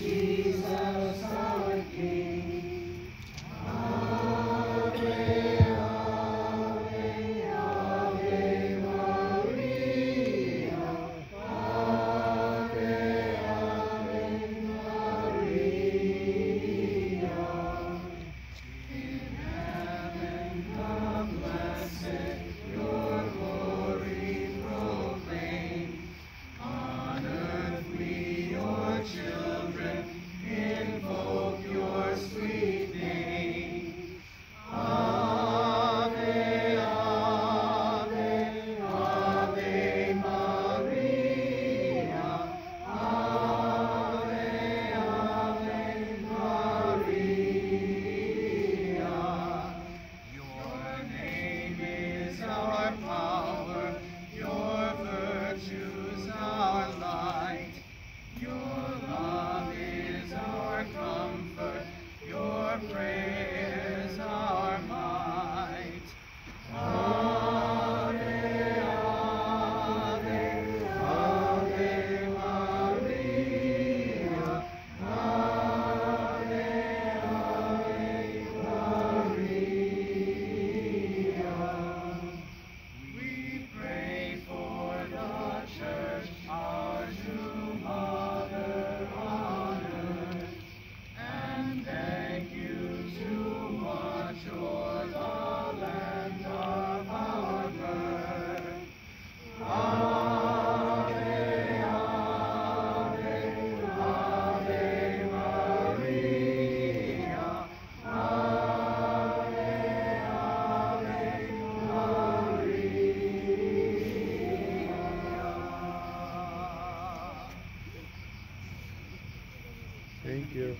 Jesus our King. Ave, our Thank you.